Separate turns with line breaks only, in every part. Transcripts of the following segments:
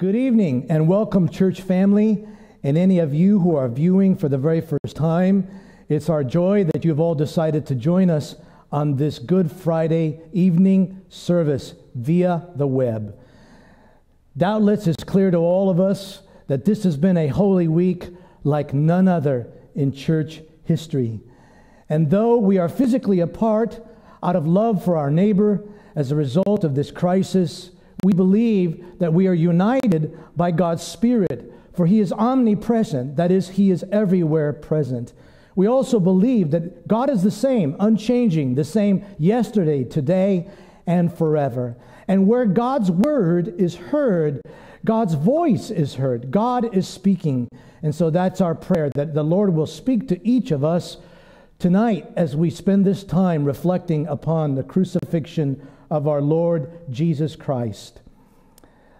Good evening and welcome, church family, and any of you who are viewing for the very first time. It's our joy that you've all decided to join us on this Good Friday evening service via the web. Doubtless it's clear to all of us that this has been a holy week like none other in church history. And though we are physically apart out of love for our neighbor as a result of this crisis, we believe that we are united by God's Spirit, for He is omnipresent, that is, He is everywhere present. We also believe that God is the same, unchanging, the same yesterday, today, and forever. And where God's word is heard, God's voice is heard. God is speaking. And so that's our prayer that the Lord will speak to each of us tonight as we spend this time reflecting upon the crucifixion of our Lord Jesus Christ.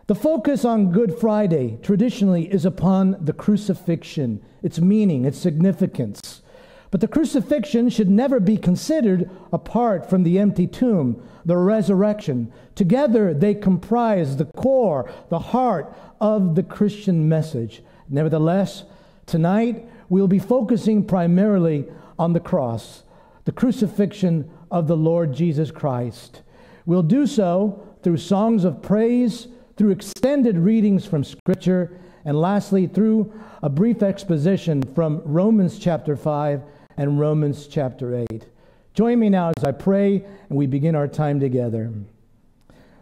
The focus on Good Friday traditionally is upon the crucifixion, its meaning, its significance. But the crucifixion should never be considered apart from the empty tomb, the resurrection. Together, they comprise the core, the heart of the Christian message. Nevertheless, tonight we'll be focusing primarily on the cross, the crucifixion of the Lord Jesus Christ. We'll do so through songs of praise, through extended readings from Scripture, and lastly, through a brief exposition from Romans chapter 5 and Romans chapter 8. Join me now as I pray and we begin our time together.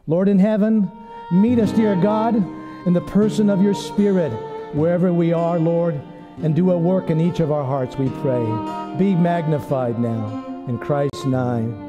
Lord in heaven, meet us, dear God, in the person of your Spirit, wherever we are, Lord, and do a work in each of our hearts, we pray. Be magnified now. In Christ's name.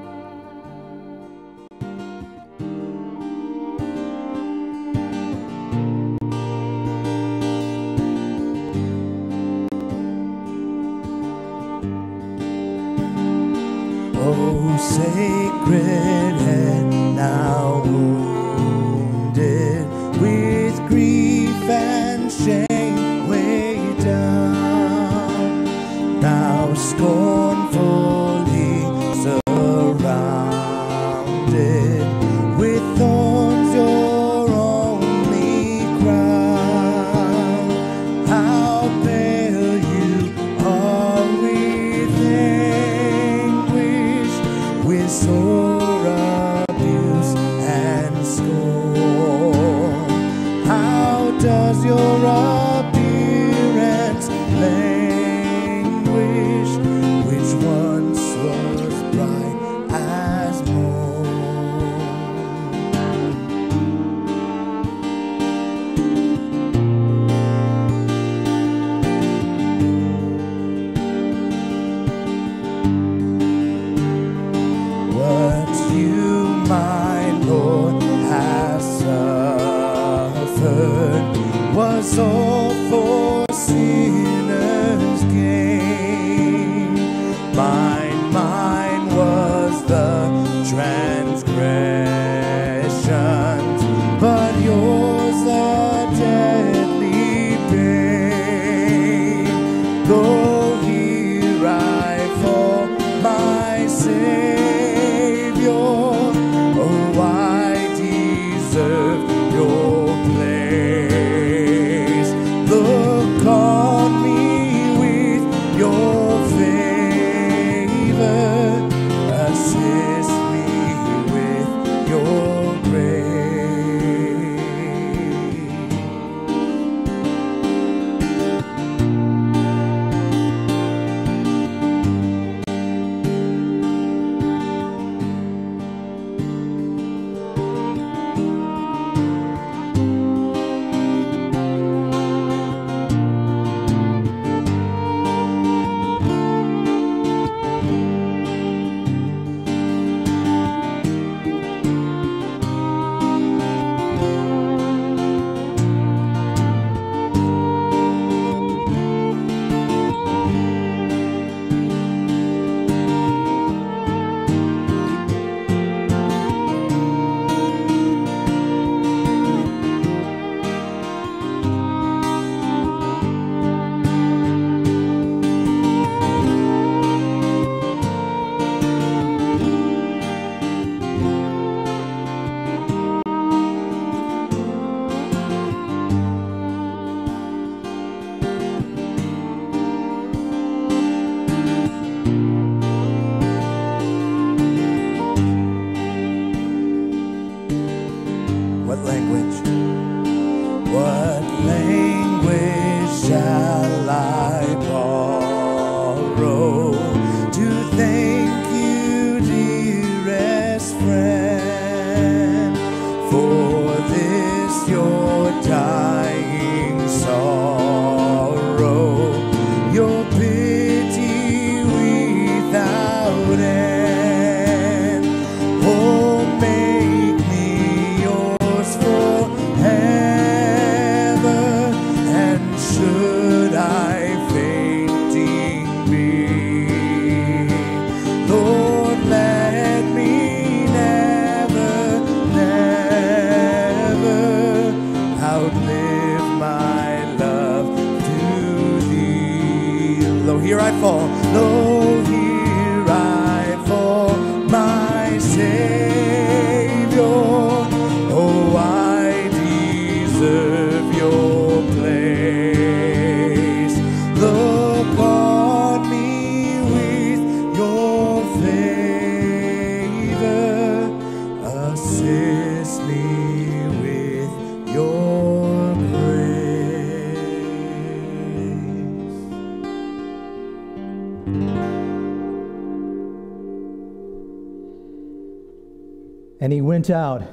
And
he went out,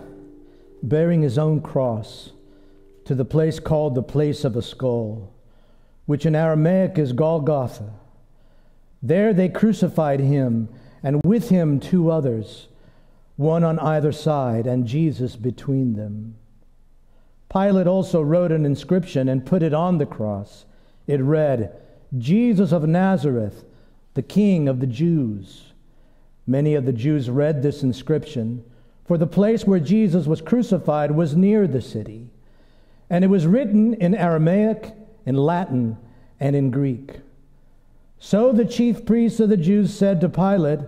bearing his own cross, to the place called the place of a skull, which in Aramaic is Golgotha. There they crucified him, and with him two others, one on either side, and Jesus between them. Pilate also wrote an inscription and put it on the cross. It read, Jesus of Nazareth, the King of the Jews. Many of the Jews read this inscription, for the place where Jesus was crucified was near the city. And it was written in Aramaic, in Latin, and in Greek. So the chief priests of the Jews said to Pilate,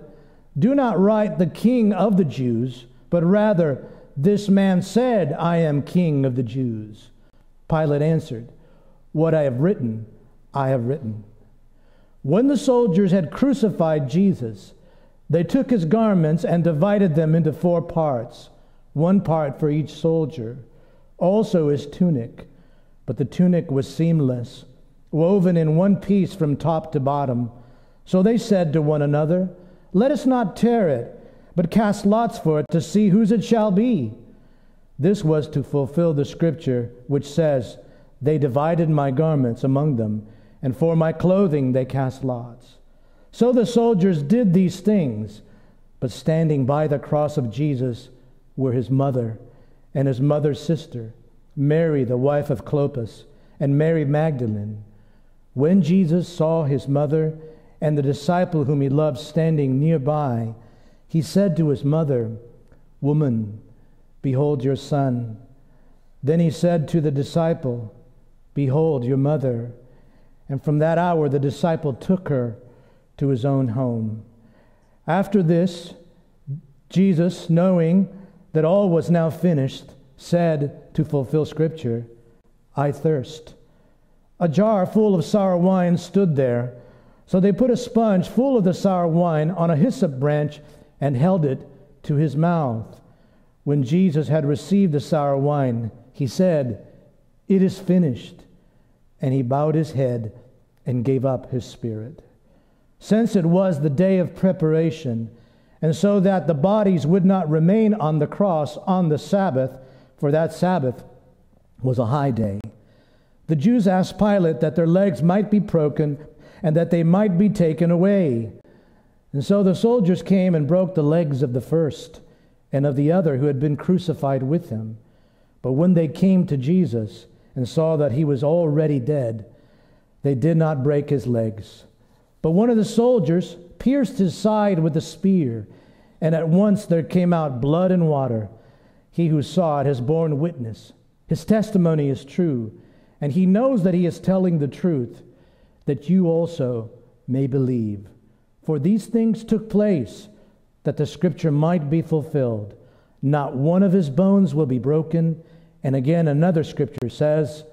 Do not write the King of the Jews, but rather, This man said, I am King of the Jews. Pilate answered, What I have written, I have written. When the soldiers had crucified Jesus, they took his garments and divided them into four parts, one part for each soldier, also his tunic. But the tunic was seamless, woven in one piece from top to bottom. So they said to one another, Let us not tear it, but cast lots for it to see whose it shall be. This was to fulfill the scripture which says, They divided my garments among them, and for my clothing they cast lots. So the soldiers did these things, but standing by the cross of Jesus were his mother and his mother's sister, Mary, the wife of Clopas, and Mary Magdalene. When Jesus saw his mother and the disciple whom he loved standing nearby, he said to his mother, Woman, behold your son. Then he said to the disciple, Behold your mother. And from that hour the disciple took her to his own home. After this, Jesus, knowing that all was now finished, said to fulfill Scripture, I thirst. A jar full of sour wine stood there. So they put a sponge full of the sour wine on a hyssop branch and held it to his mouth. When Jesus had received the sour wine, he said, It is finished. And he bowed his head and gave up his spirit. Since it was the day of preparation, and so that the bodies would not remain on the cross on the Sabbath, for that Sabbath was a high day, the Jews asked Pilate that their legs might be broken and that they might be taken away. And so the soldiers came and broke the legs of the first and of the other who had been crucified with him. But when they came to Jesus and saw that he was already dead, they did not break his legs. But one of the soldiers pierced his side with a spear, and at once there came out blood and water. He who saw it has borne witness. His testimony is true, and he knows that he is telling the truth, that you also may believe. For these things took place that the scripture might be fulfilled. Not one of his bones will be broken. And again, another scripture says,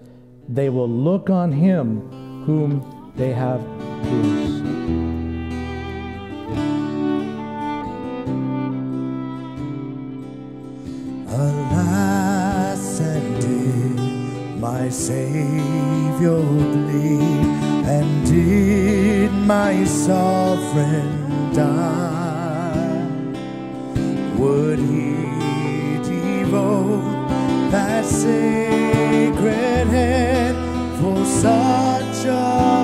They will look on him whom they have used.
Alas, and did my Savior bleed, and did my sovereign die? Would he devote that sacred head for such a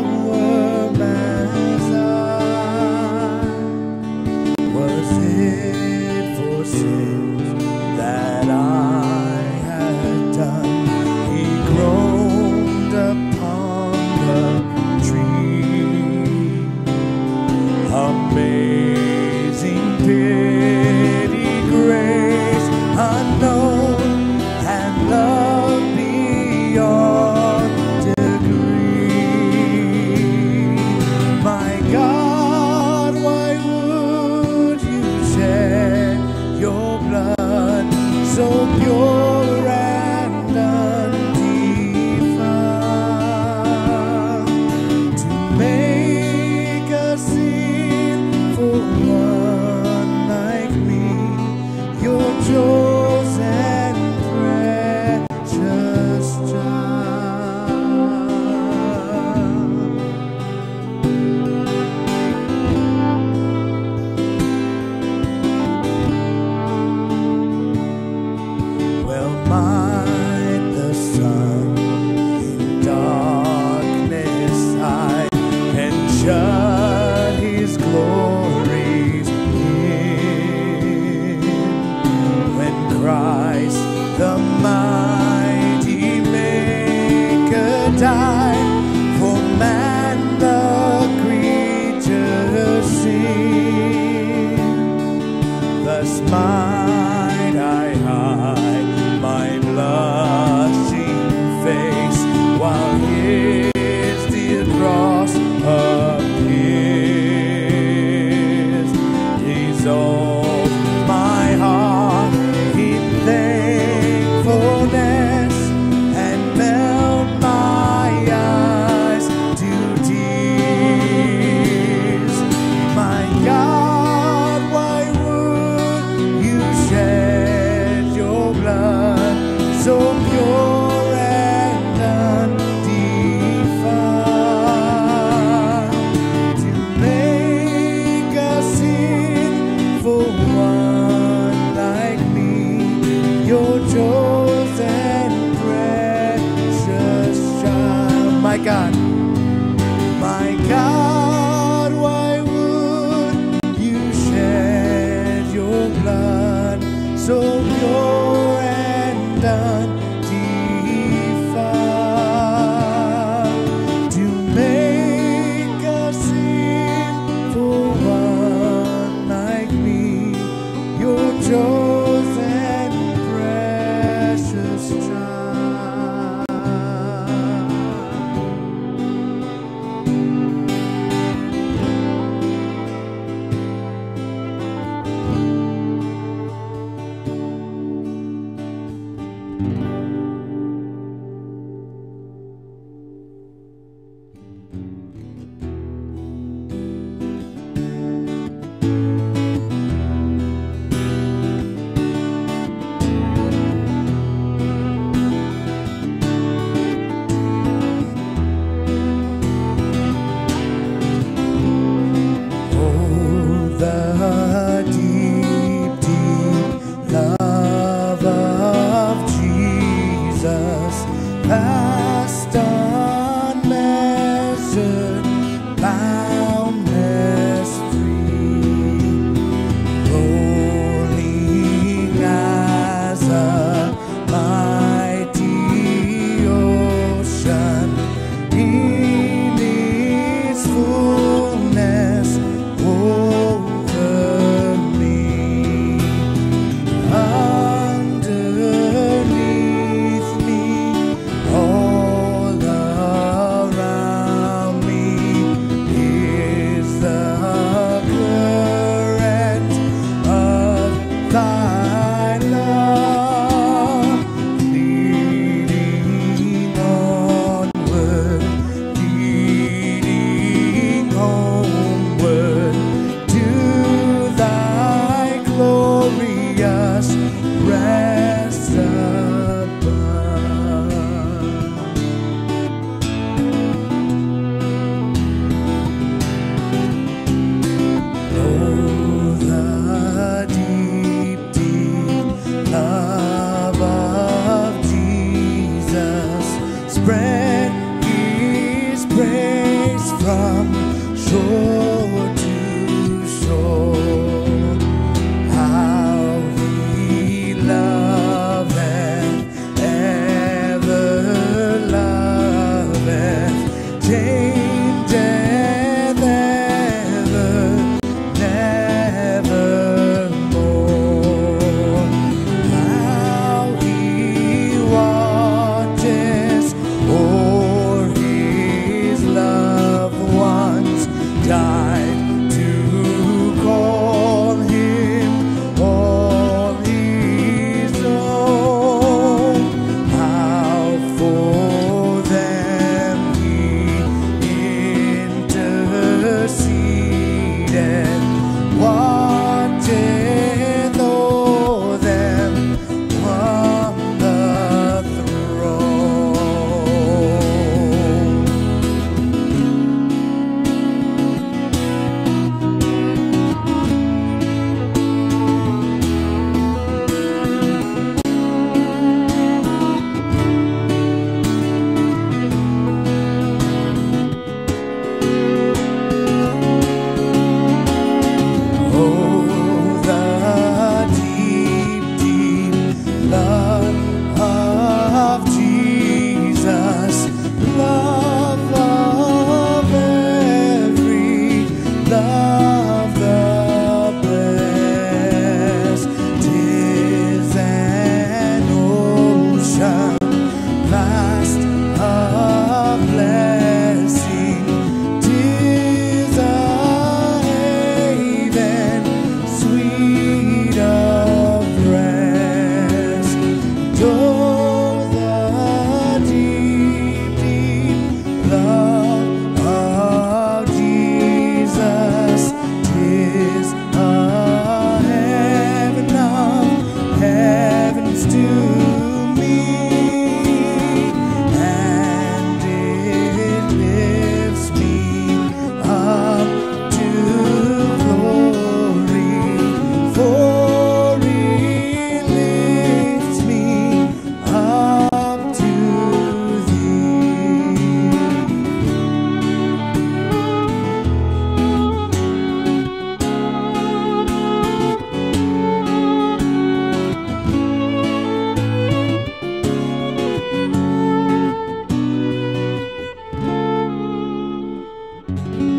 Weary,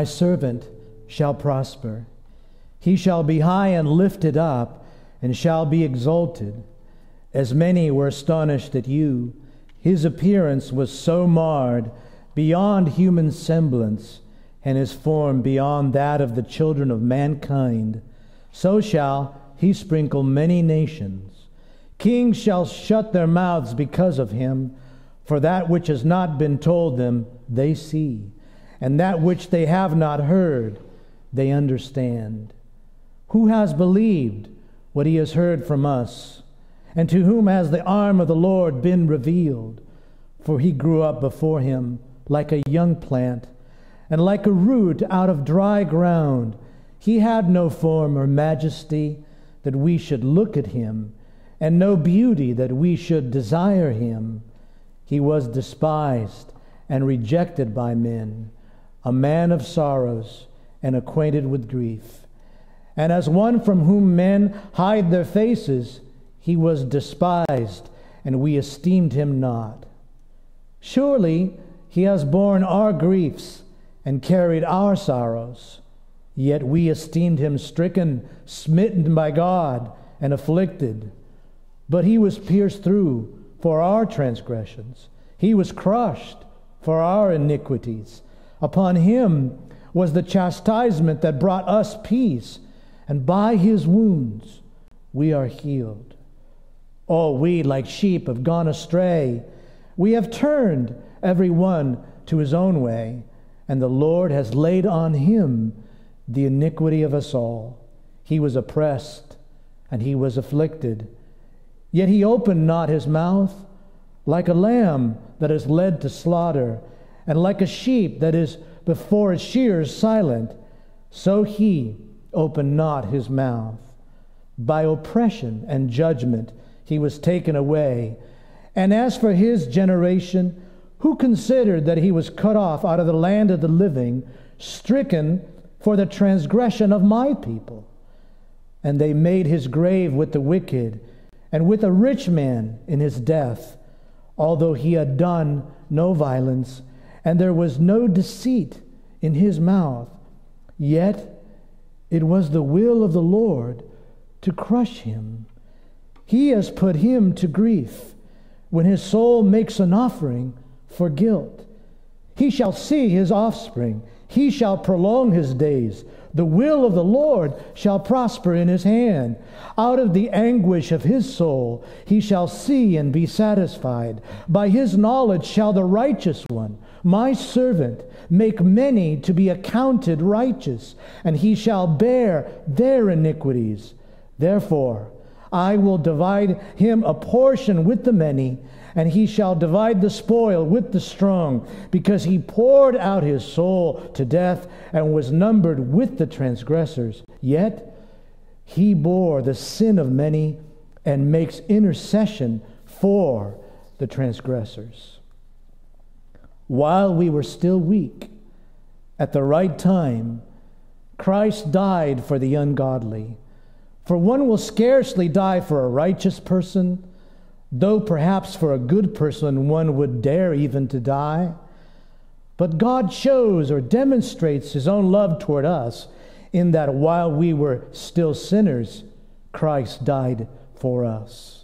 my servant shall prosper. He shall be high and lifted up, and shall be exalted. As many were astonished at you, his appearance was so marred beyond human semblance, and his form beyond that of the children of mankind. So shall he sprinkle many nations. Kings shall shut their mouths because of him, for that which has not been told them they see, and that which they have not heard they understand. Who has believed what he has heard from us? And to whom has the arm of the Lord been revealed? For he grew up before him like a young plant, and like a root out of dry ground. He had no form or majesty that we should look at him, and no beauty that we should desire him. He was despised and rejected by men, a man of sorrows and acquainted with grief. And as one from whom men hide their faces, he was despised, and we esteemed him not. Surely he has borne our griefs and carried our sorrows. Yet we esteemed him stricken, smitten by God, and afflicted. But he was pierced through for our transgressions, he was crushed for our iniquities. Upon him was the chastisement that brought us peace, and by his wounds we are healed. All we, like sheep, have gone astray. We have turned every one to his own way, and the Lord has laid on him the iniquity of us all. He was oppressed, and he was afflicted. Yet he opened not his mouth, like a lamb that is led to slaughter, and like a sheep that is before its shears silent, so he opened not his mouth. By oppression and judgment he was taken away. And as for his generation, who considered that he was cut off out of the land of the living, stricken for the transgression of my people? And they made his grave with the wicked and with a rich man in his death, although he had done no violence, and there was no deceit in his mouth. Yet it was the will of the Lord to crush him. He has put him to grief when his soul makes an offering for guilt. He shall see his offspring, he shall prolong his days. The will of the Lord shall prosper in his hand. Out of the anguish of his soul he shall see and be satisfied. By his knowledge shall the righteous one, my servant, make many to be accounted righteous, and he shall bear their iniquities. Therefore, I will divide him a portion with the many, and he shall divide the spoil with the strong, because he poured out his soul to death and was numbered with the transgressors. Yet he bore the sin of many and makes intercession for the transgressors. While we were still weak, at the right time, Christ died for the ungodly. For one will scarcely die for a righteous person, though perhaps for a good person one would dare even to die. But God shows or demonstrates his own love toward us in that while we were still sinners, Christ died for us.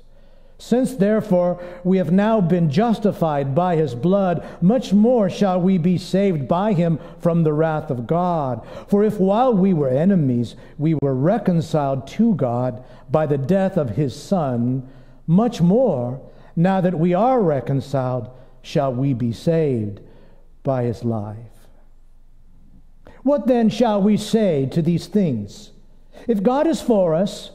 Since therefore we have now been justified by his blood, much more shall we be saved by him from the wrath of God. For if while we were enemies we were reconciled to God by the death of his Son, much more, now that we are reconciled, shall we be saved by his life. What then shall we say to these things? If God is for us,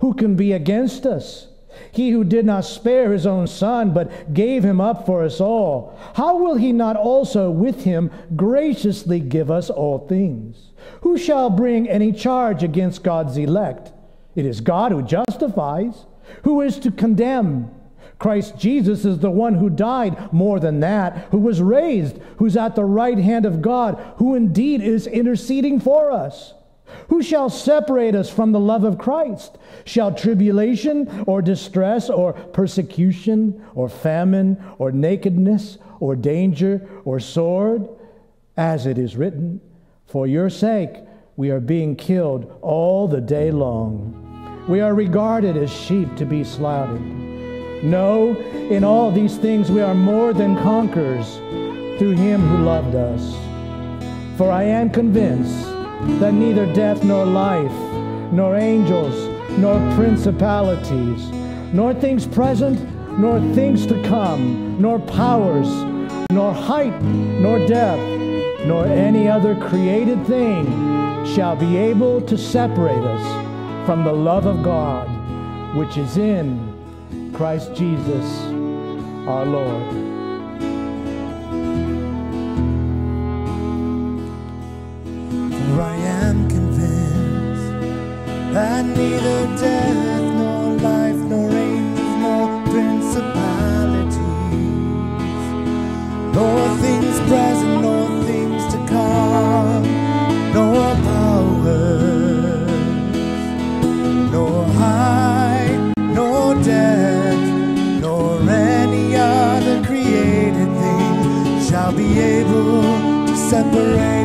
who can be against us? He who did not spare his own son, but gave him up for us all, how will he not also with him graciously give us all things? Who shall bring any charge against God's elect? It is God who justifies. Who is to condemn? Christ Jesus is the one who died, more than that, who was raised, who's at the right hand of God, who indeed is interceding for us. Who shall separate us from the love of Christ? Shall tribulation or distress or persecution or famine or nakedness or danger or sword? As it is written, For your sake we are being killed all the day long. We are regarded as sheep to be slaughtered. No, in all these things we are more than conquerors through him who loved us. For I am convinced that neither death nor life, nor angels, nor principalities, nor things present, nor things to come, nor powers, nor height, nor depth, nor any other created thing shall be able to separate us from the love of God, which is in Christ Jesus our Lord.
Neither death nor life nor angels nor principalities. Nor things present nor things to come nor powers nor height nor depth nor any other created thing shall be able to separate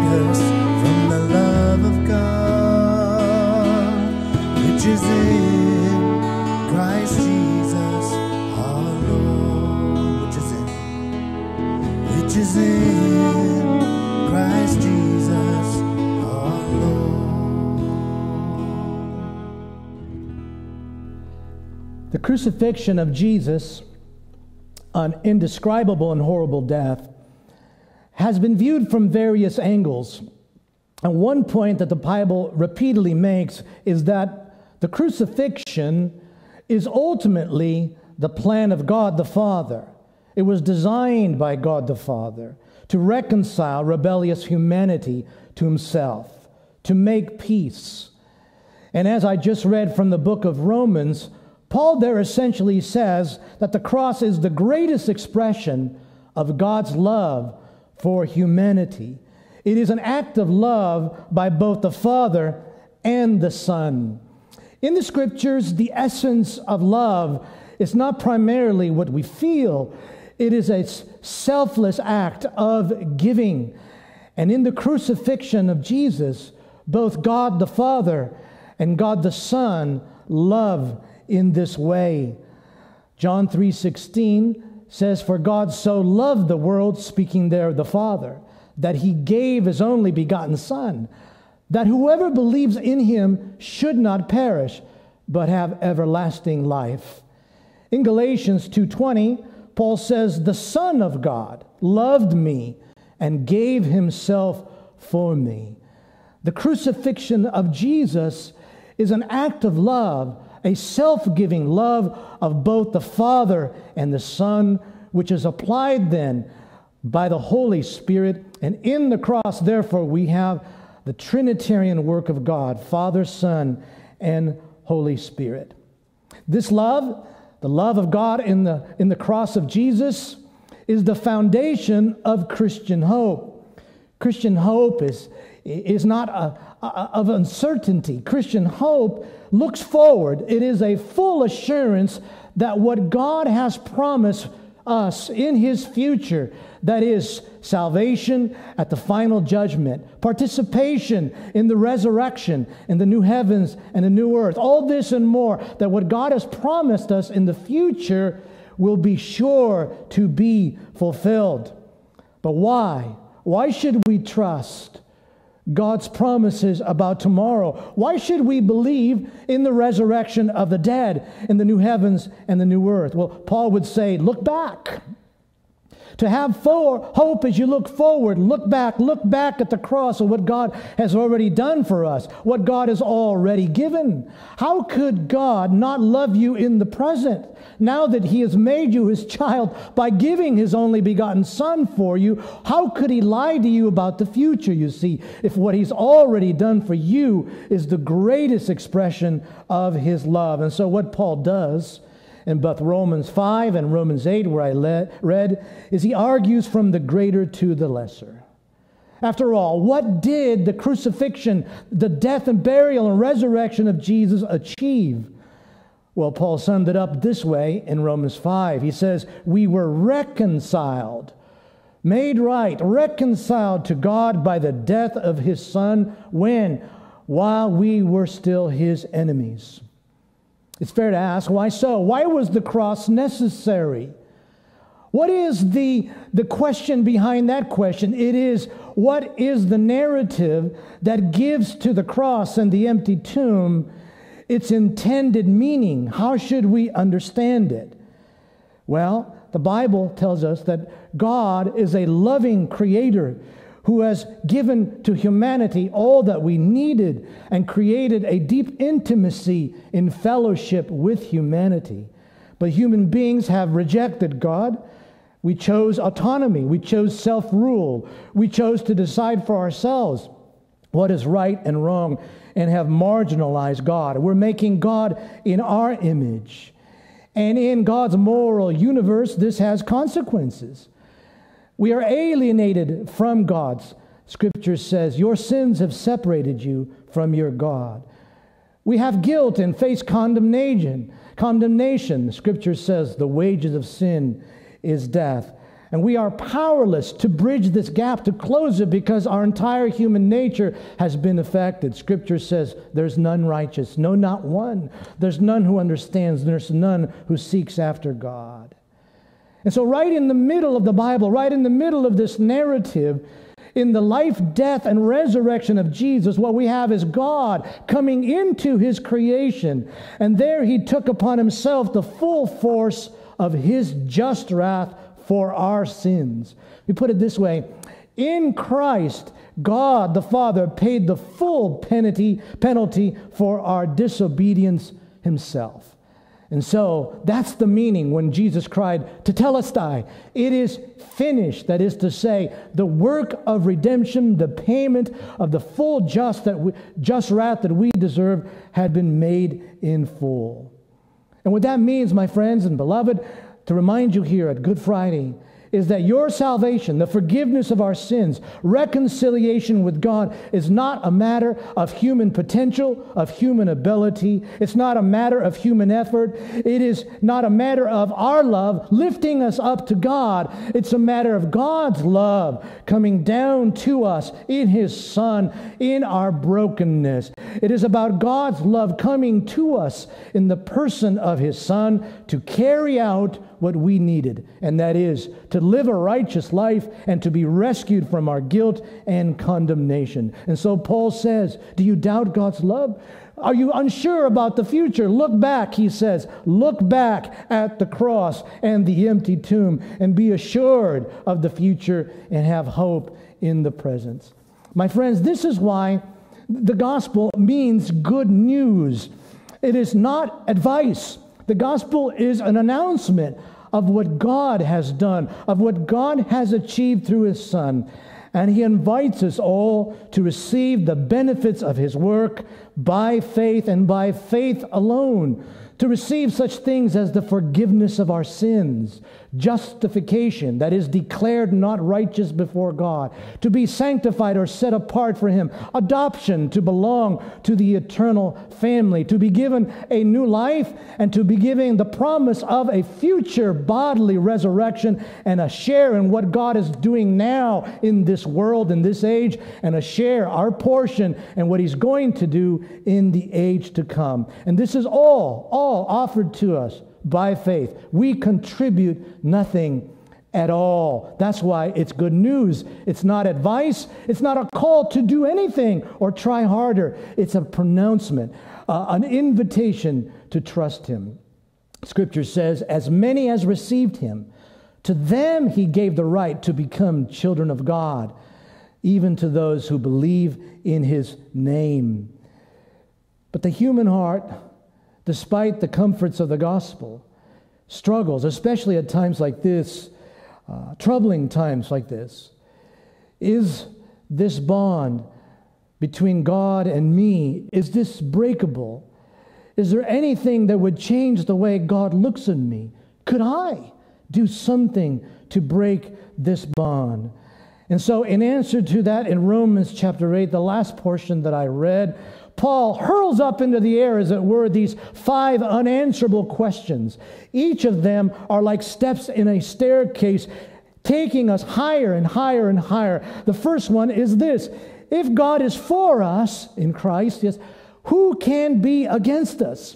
crucifixion of Jesus, an indescribable and horrible death, has been viewed from various angles. And one point that the Bible repeatedly makes is that the crucifixion is ultimately the plan of God the Father. It was designed by God the Father to reconcile rebellious humanity to himself, to make peace. And as I just read from the book of Romans, Paul there essentially says that the cross is the greatest expression of God's love for humanity. It is an act of love by both the Father and the Son. In the scriptures, the essence of love is not primarily what we feel, it is a selfless act of giving. And in the crucifixion of Jesus, both God the Father and God the Son love in this way. John 3:16 says for God so loved the world speaking there of the Father that he gave his only begotten son that whoever believes in him should not perish but have everlasting life. In Galatians 2:20 Paul says the son of God loved me and gave himself for me. The crucifixion of Jesus is an act of love a self giving love of both the Father and the Son, which is applied then by the Holy Spirit. And in the cross, therefore, we have the Trinitarian work of God Father, Son, and Holy Spirit. This love, the love of God in the, in the cross of Jesus, is the foundation of Christian hope. Christian hope is, is not a, a, Uh, of uncertainty. Christian hope looks forward, it is a full assurance that what God has promised us in His future, that is, salvation at the final judgment, participation in the resurrection, in the new heavens and the new earth, all this and more, that what God has promised us in the future will be sure to be fulfilled. But why? Why should we trust God's promises about tomorrow? Why should we believe in the resurrection of the dead, in the new heavens and the new earth? Well, Paul would say, look back. To have for hope as you look forward, look back, look back at the cross of what God has already done for us, what God has already given. How could God not love you in the present now that He has made you His child by giving His only begotten Son for you? How could He lie to you about the future, you see, if what He's already done for you is the greatest expression of His love? And so, what Paul does in both Romans 5 and Romans 8, where I read, is he argues from the greater to the lesser. After all, what did the crucifixion, the death and burial and resurrection of Jesus achieve? Well, Paul summed it up this way in Romans 5. He says, We were reconciled, made right, reconciled to God by the death of his Son when? While we were still his enemies. It's fair to ask, why so? Why was the cross necessary? What is the, the question behind that question? It is, what is the narrative that gives to the cross and the empty tomb its intended meaning? How should we understand it? Well, the Bible tells us that God is a loving creator who has given to humanity all that we needed and created a deep intimacy in fellowship with humanity. But human beings have rejected God. We chose autonomy, we chose self rule, we chose to decide for ourselves what is right and wrong and have marginalized God. We're making God in our image. And in God's moral universe, this has consequences. We are alienated from God's. Scripture says, Your sins have separated you from your God. We have guilt and face condemnation. Condemnation, Scripture says, the wages of sin is death. And we are powerless to bridge this gap, to close it, because our entire human nature has been affected. Scripture says, There's none righteous, no, not one. There's none who understands, there's none who seeks after God. And so, right in the middle of the Bible, right in the middle of this narrative, in the life, death, and resurrection of Jesus, what we have is God coming into his creation. And there he took upon himself the full force of his just wrath for our sins. We put it this way in Christ, God the Father paid the full penalty, penalty for our disobedience himself. And so that's the meaning when Jesus cried, To Tetelestai, it is finished. That is to say, the work of redemption, the payment of the full just, that we, just wrath that we deserve had been made in full. And what that means, my friends and beloved, to remind you here at Good Friday, is that your salvation, the forgiveness of our sins, reconciliation with God is not a matter of human potential, of human ability. It's not a matter of human effort. It is not a matter of our love lifting us up to God. It's a matter of God's love coming down to us in His Son, in our brokenness. It is about God's love coming to us in the person of His Son to carry out what we needed, and that is to live a righteous life and to be rescued from our guilt and condemnation. And so Paul says, Do you doubt God's love? Are you unsure about the future? Look back, he says. Look back at the cross and the empty tomb and be assured of the future and have hope in the present. My friends, this is why the gospel means good news. It is not advice. The gospel is an announcement of what God has done, of what God has achieved through his Son. And he invites us all to receive the benefits of his work by faith and by faith alone, to receive such things as the forgiveness of our sins, justification, that is declared not righteous before God, to be sanctified or set apart for Him, adoption, to belong to the eternal family, to be given a new life, and to be given the promise of a future bodily resurrection and a share in what God is doing now in this world, in this age, and a share, our portion, and what He's going to do in the age to come. And this is all, all all offered to us by faith. We contribute nothing at all. That's why it's good news. It's not advice. It's not a call to do anything or try harder. It's a pronouncement, uh, an invitation to trust Him. Scripture says, As many as received Him, to them He gave the right to become children of God, even to those who believe in His name. But the human heart, despite the comforts of the gospel, struggles, especially at times like this, uh, troubling times like this. Is this bond between God and me, is this breakable? Is there anything that would change the way God looks at me? Could I do something to break this bond? And so, in answer to that, in Romans chapter 8, the last portion that I read, Paul hurls up into the air, as it were, these five unanswerable questions. Each of them are like steps in a staircase, taking us higher and higher and higher. The first one is this If God is for us in Christ, yes, who can be against us?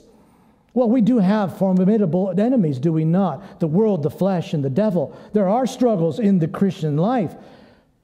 Well, we do have formidable enemies, do we not? The world, the flesh, and the devil. There are struggles in the Christian life.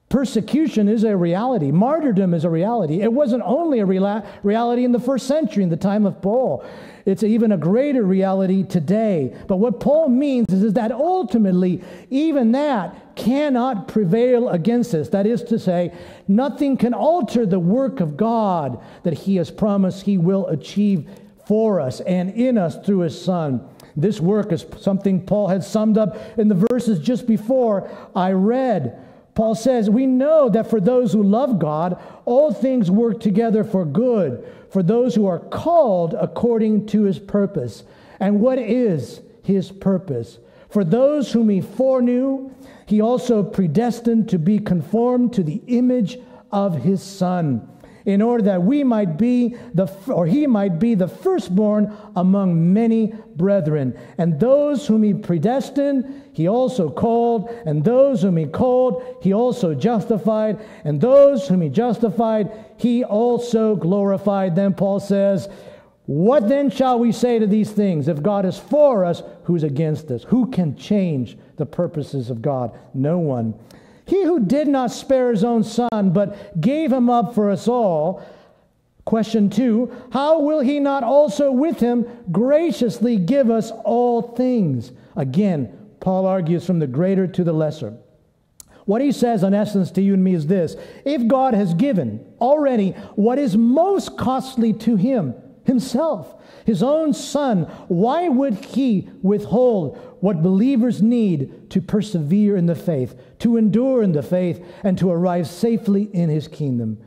Persecution is a reality. Martyrdom is a reality. It wasn't only a reality in the first century, in the time of Paul. It's even a greater reality today. But what Paul means is, is that ultimately, even that cannot prevail against us. That is to say, nothing can alter the work of God that he has promised he will achieve for us and in us through his Son. This work is something Paul had summed up in the verses just before I read. Paul says, We know that for those who love God, all things work together for good, for those who are called according to his purpose. And what is his purpose? For those whom he foreknew, he also predestined to be conformed to the image of his Son in order that we might be the or he might be the firstborn among many brethren. And those whom he predestined, he also called, and those whom he called, he also justified, and those whom he justified, he also glorified. Then Paul says, what then shall we say to these things? If God is for us, who's against us? Who can change the purposes of God? No one. He who did not spare his own son, but gave him up for us all. Question two How will he not also with him graciously give us all things? Again, Paul argues from the greater to the lesser. What he says, in essence, to you and me is this If God has given already what is most costly to him, himself, his own son, why would he withhold what believers need to persevere in the faith, to endure in the faith, and to arrive safely in his kingdom?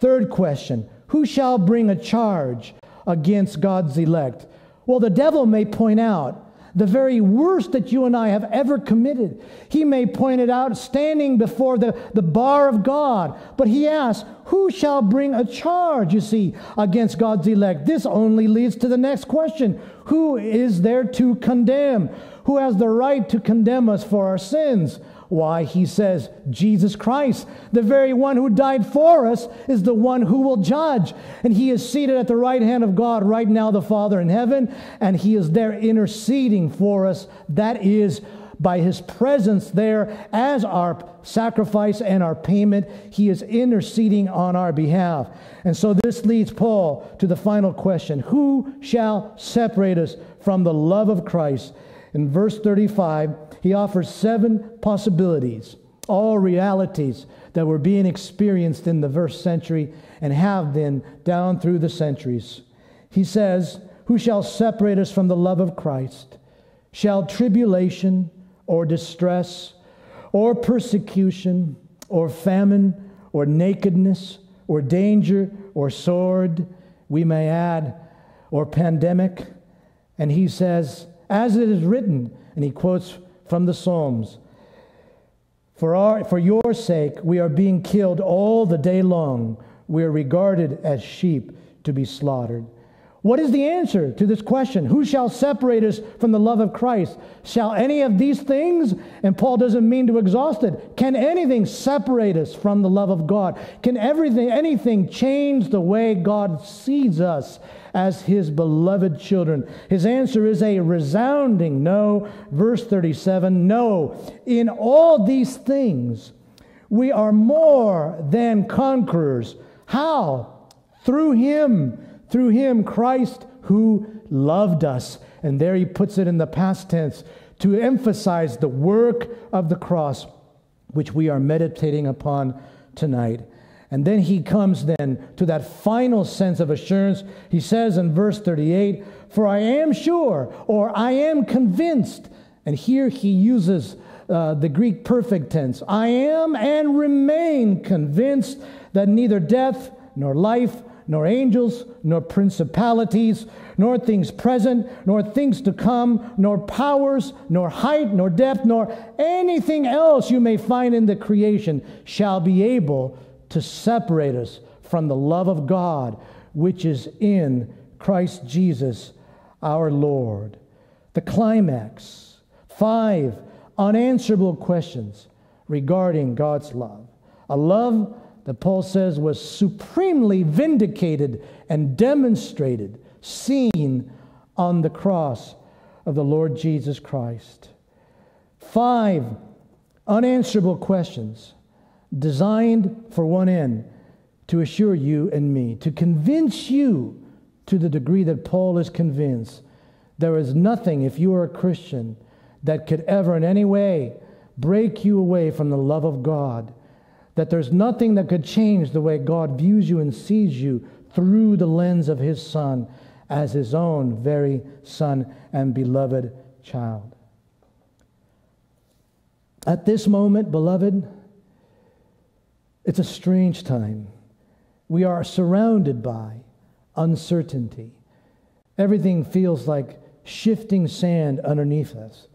Third question Who shall bring a charge against God's elect? Well, the devil may point out the very worst that you and I have ever committed. He may point it out standing before the, the bar of God. But he asks, Who shall bring a charge, you see, against God's elect? This only leads to the next question Who is there to condemn? Who has the right to condemn us for our sins? Why, he says, Jesus Christ, the very one who died for us, is the one who will judge. And he is seated at the right hand of God right now, the Father in heaven, and he is there interceding for us. That is by his presence there as our sacrifice and our payment. He is interceding on our behalf. And so this leads Paul to the final question Who shall separate us from the love of Christ? In verse 35, he offers seven possibilities, all realities that were being experienced in the first century and have been down through the centuries. He says, Who shall separate us from the love of Christ? Shall tribulation or distress or persecution or famine or nakedness or danger or sword, we may add, or pandemic? And he says, As it is written, and he quotes from the Psalms, for, our, for your sake, we are being killed all the day long. We are regarded as sheep to be slaughtered. What is the answer to this question? Who shall separate us from the love of Christ? Shall any of these things, and Paul doesn't mean to exhaust it, can anything separate us from the love of God? Can everything, anything change the way God sees us as his beloved children? His answer is a resounding no. Verse 37 No. In all these things, we are more than conquerors. How? Through him through him, Christ who loved us. And there he puts it in the past tense to emphasize the work of the cross, which we are meditating upon tonight. And then he comes then to that final sense of assurance. He says in verse 38, For I am sure, or I am convinced. And here he uses uh, the Greek perfect tense I am and remain convinced that neither death nor life nor angels, nor principalities, nor things present, nor things to come, nor powers, nor height, nor depth, nor anything else you may find in the creation shall be able to separate us from the love of God which is in Christ Jesus our Lord. The climax five unanswerable questions regarding God's love. A love that Paul says was supremely vindicated and demonstrated, seen on the cross of the Lord Jesus Christ. Five unanswerable questions designed for one end to assure you and me, to convince you to the degree that Paul is convinced. There is nothing, if you are a Christian, that could ever in any way break you away from the love of God that there's nothing that could change the way God views you and sees you through the lens of his son as his own very son and beloved child. At this moment, beloved, it's a strange time. We are surrounded by uncertainty. Everything feels like shifting sand underneath us.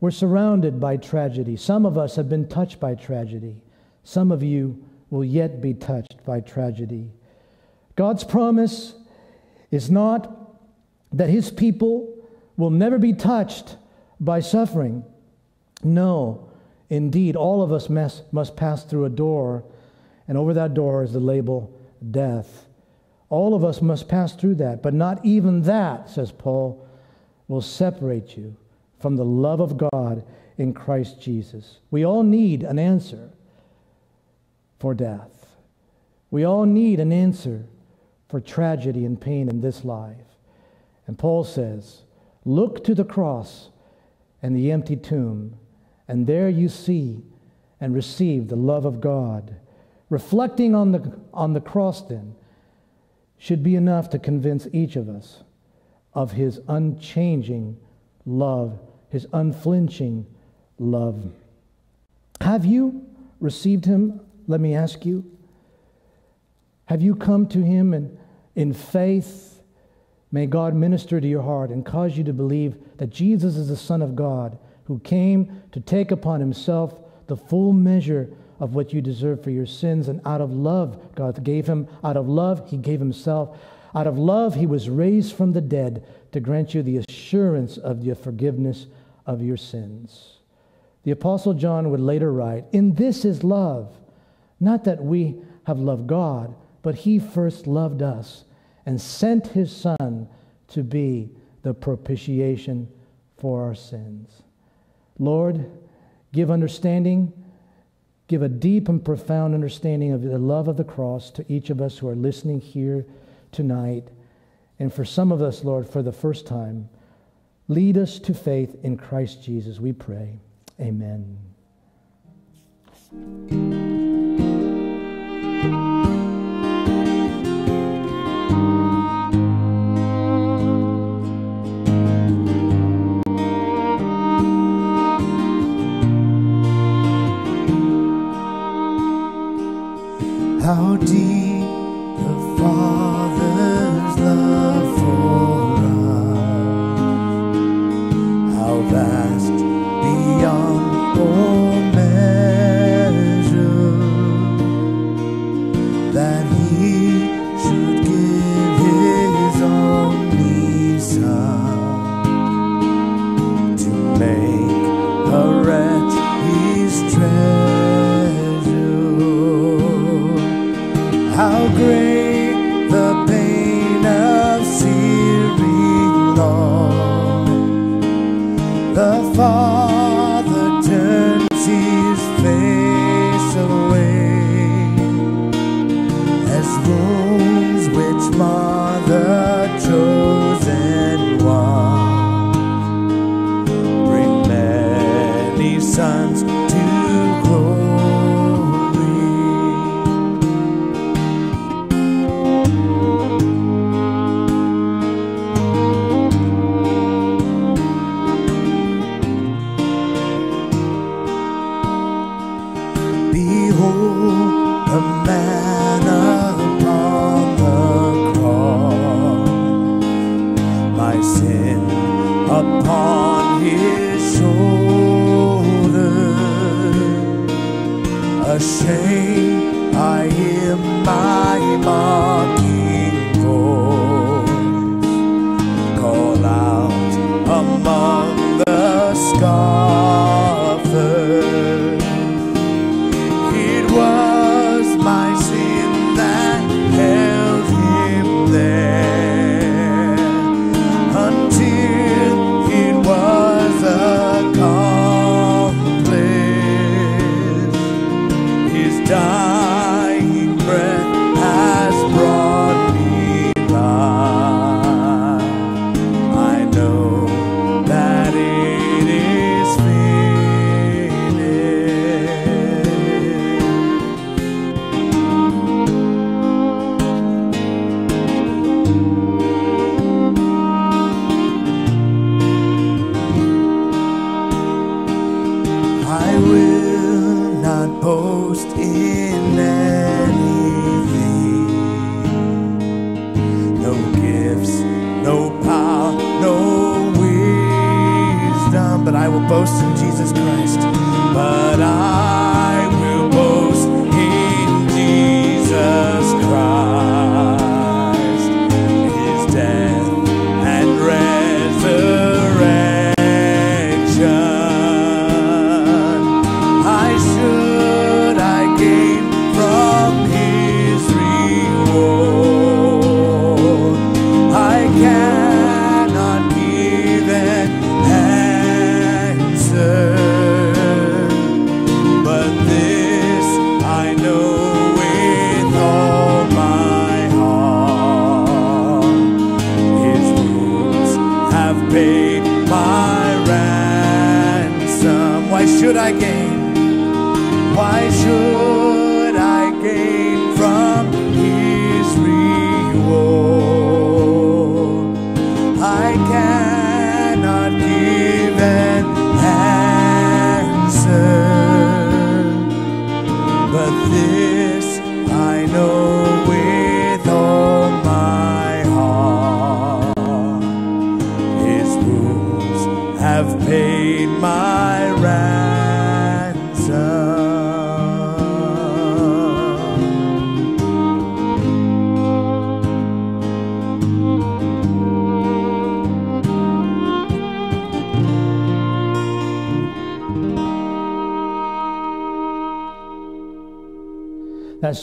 We're surrounded by tragedy. Some of us have been touched by tragedy. Some of you will yet be touched by tragedy. God's promise is not that his people will never be touched by suffering. No, indeed, all of us must, must pass through a door, and over that door is the label death. All of us must pass through that, but not even that, says Paul, will separate you from the love of God in Christ Jesus. We all need an answer for death. We all need an answer for tragedy and pain in this life. And Paul says, Look to the cross and the empty tomb, and there you see and receive the love of God. Reflecting on the, on the cross, then, should be enough to convince each of us of his unchanging love, his unflinching love. Have you received him let me ask you have you come to Him in, in faith? May God minister to your heart and cause you to believe that Jesus is the Son of God who came to take upon Himself the full measure of what you deserve for your sins. And out of love, God gave Him. Out of love, He gave Himself. Out of love, He was raised from the dead to grant you the assurance of the forgiveness of your sins. The Apostle John would later write, In this is love not that we have loved God, but He first loved us and sent His Son to be the propitiation for our sins. Lord, give understanding, give a deep and profound understanding of the love of the cross to each of us who are listening here tonight. And for some of us, Lord, for the first time, lead us to faith in Christ Jesus, we pray. Amen.
How deep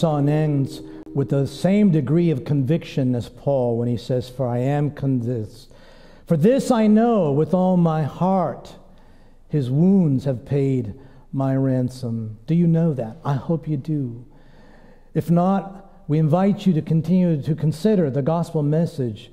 Ends with the same degree of conviction as Paul when he says, For I am convinced. For this I know with all my heart, his wounds have paid my ransom. Do you know that? I hope you do. If not, we invite you to continue to consider the gospel message,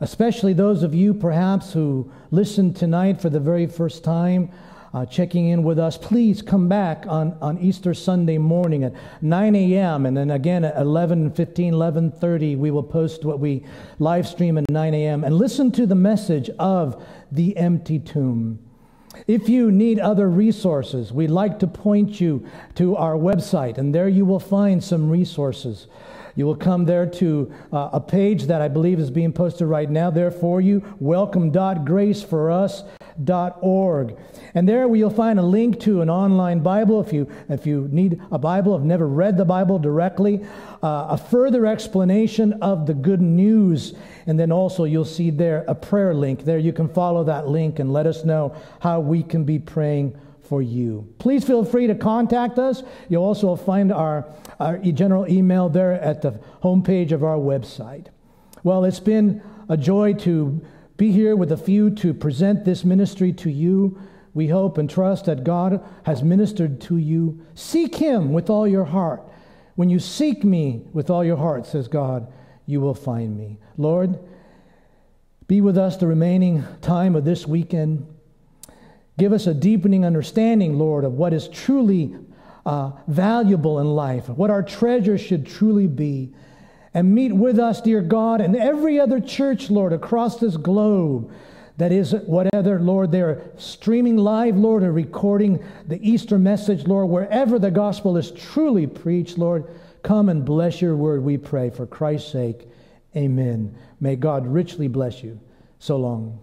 especially those of you perhaps who listened tonight for the very first time, uh, checking in with us. Please come back on, on Easter Sunday morning at 9 a.m. and then again at 11, 15, 11.30, we will post what we live stream at 9 a.m. and listen to the message of the empty tomb. If you need other resources, we'd like to point you to our website, and there you will find some resources. You will come there to uh, a page that I believe is being posted right now there for you welcome.graceforus.org. And there you'll find a link to an online Bible if you, if you need a Bible, have never read the Bible directly, uh, a further explanation of the good news. And then also you'll see there a prayer link. There you can follow that link and let us know how we can be praying for you. Please feel free to contact us. You'll also find our, our general email there at the homepage of our website. Well, it's been a joy to be here with a few to present this ministry to you. We hope and trust that God has ministered to you. Seek Him with all your heart. When you seek me with all your heart, says God, you will find me. Lord, be with us the remaining time of this weekend. Give us a deepening understanding, Lord, of what is truly uh, valuable in life, what our treasure should truly be. And meet with us, dear God, and every other church, Lord, across this globe that is whatever, Lord, they're streaming live, Lord, or recording the Easter message, Lord, wherever the gospel is truly preached, Lord, come and bless your word, we pray, for Christ's sake. Amen. May God richly bless you. So long.